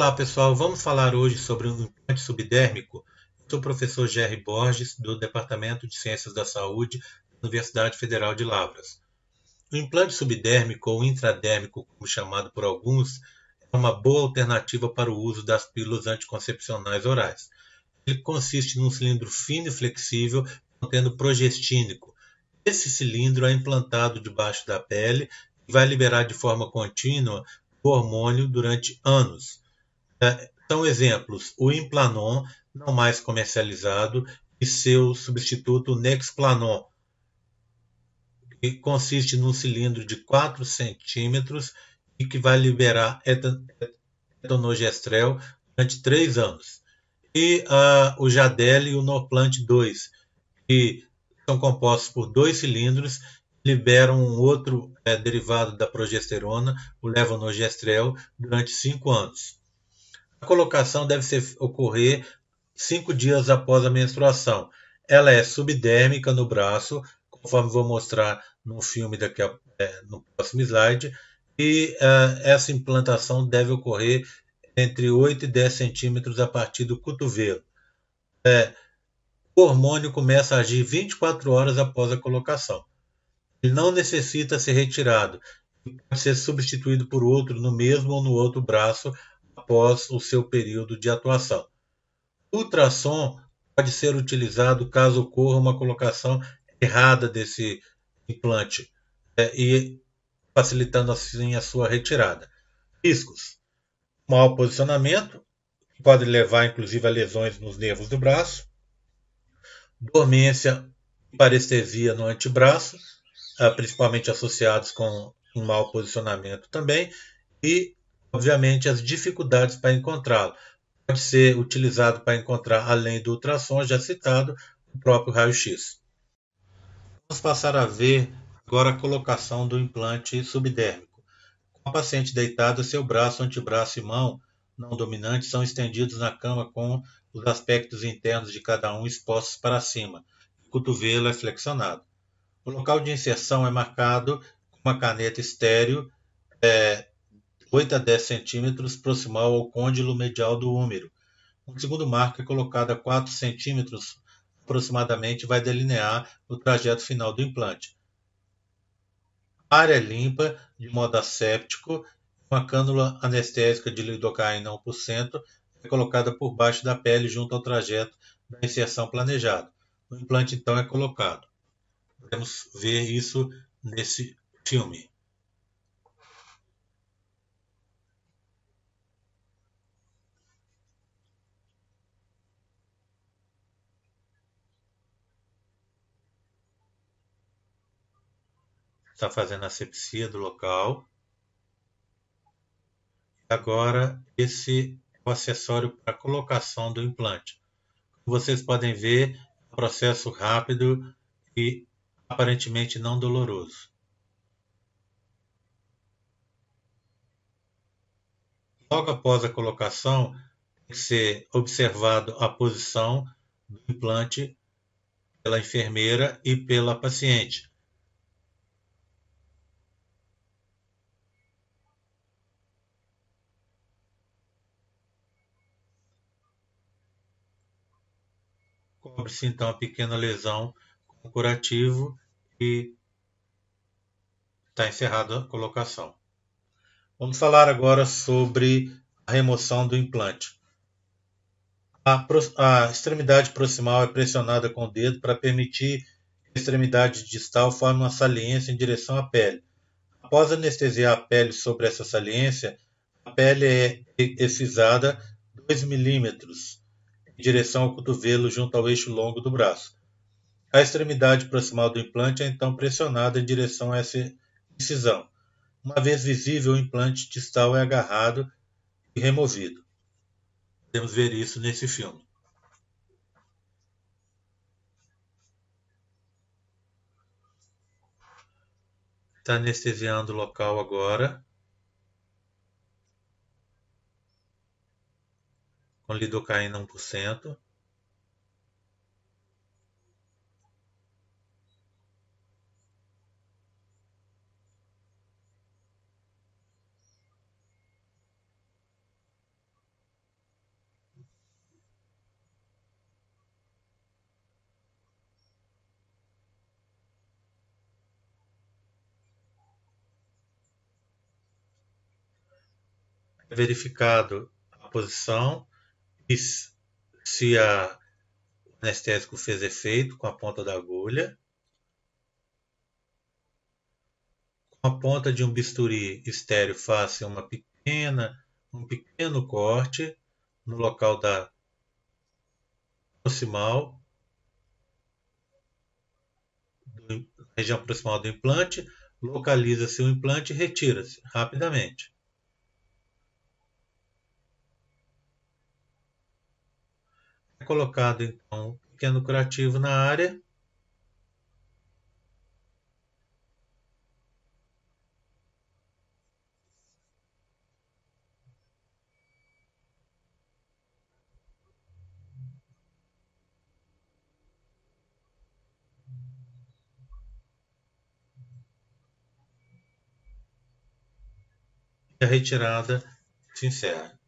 Olá pessoal, vamos falar hoje sobre o implante subdérmico. Eu sou o professor Jerry Borges, do Departamento de Ciências da Saúde da Universidade Federal de Lavras. O implante subdérmico ou intradérmico, como chamado por alguns, é uma boa alternativa para o uso das pílulas anticoncepcionais orais. Ele consiste num cilindro fino e flexível contendo progestínico. Esse cilindro é implantado debaixo da pele e vai liberar de forma contínua o hormônio durante anos. É, são exemplos o Implanon, não mais comercializado, e seu substituto Nexplanon, que consiste num cilindro de 4 centímetros e que vai liberar etonogestrel durante 3 anos. E uh, o Jadel e o Norplant 2, que são compostos por dois cilindros, liberam um outro é, derivado da progesterona, o levonorgestrel, durante 5 anos. Colocação deve ser, ocorrer 5 dias após a menstruação. Ela é subdérmica no braço, conforme vou mostrar no filme daqui a, é, no próximo slide, e uh, essa implantação deve ocorrer entre 8 e 10 centímetros a partir do cotovelo. É, o hormônio começa a agir 24 horas após a colocação. Ele não necessita ser retirado, pode ser substituído por outro no mesmo ou no outro braço após o seu período de atuação. Ultrassom pode ser utilizado caso ocorra uma colocação errada desse implante é, e facilitando assim a sua retirada. Riscos: mau posicionamento, que pode levar inclusive a lesões nos nervos do braço, dormência e parestesia no antebraço, ah, principalmente associados com um mau posicionamento também, e, obviamente, as dificuldades para encontrá-lo. Pode ser utilizado para encontrar, além do ultrassom já citado, o próprio raio-x. Vamos passar a ver agora a colocação do implante subdérmico. Com o paciente deitado, seu braço, antebraço e mão não dominantes são estendidos na cama com os aspectos internos de cada um expostos para cima. O cotovelo é flexionado. O local de inserção é marcado com uma caneta estéreo é, 8 a 10 centímetros proximal ao côndilo medial do úmero. Um segundo marco é colocado a 4 centímetros aproximadamente vai delinear o trajeto final do implante. Área é limpa, de modo asséptico, uma cânula anestésica de lidocaína 1% é colocada por baixo da pele junto ao trajeto da inserção planejado. O implante então é colocado. Podemos ver isso nesse filme. Está fazendo asepsia do local. Agora, esse é o acessório para colocação do implante. Como vocês podem ver, é um processo rápido e aparentemente não doloroso. Logo após a colocação, tem que ser observado a posição do implante pela enfermeira e pela paciente. Cobre-se então a pequena lesão com curativo e está encerrada a colocação. Vamos falar agora sobre a remoção do implante. A, a, extremidade proximal é pressionada com o dedo para permitir que a extremidade distal forme uma saliência em direção à pele. Após anestesiar a pele sobre essa saliência, a pele é excisada 2 milímetros em direção ao cotovelo junto ao eixo longo do braço. A extremidade proximal do implante é então pressionada em direção a essa incisão. Uma vez visível, o implante distal é agarrado e removido. Podemos ver isso nesse filme. Está anestesiando o local agora. com lidocaína 1%. verificado a posição se a, o anestésico fez efeito com a ponta da agulha. Com a ponta de um bisturi estéreo faça uma pequena, um pequeno corte no local da proximal, região proximal do implante, localiza-se o implante e retira-se rapidamente. É colocado então um pequeno curativo na área. a retirada se encerra.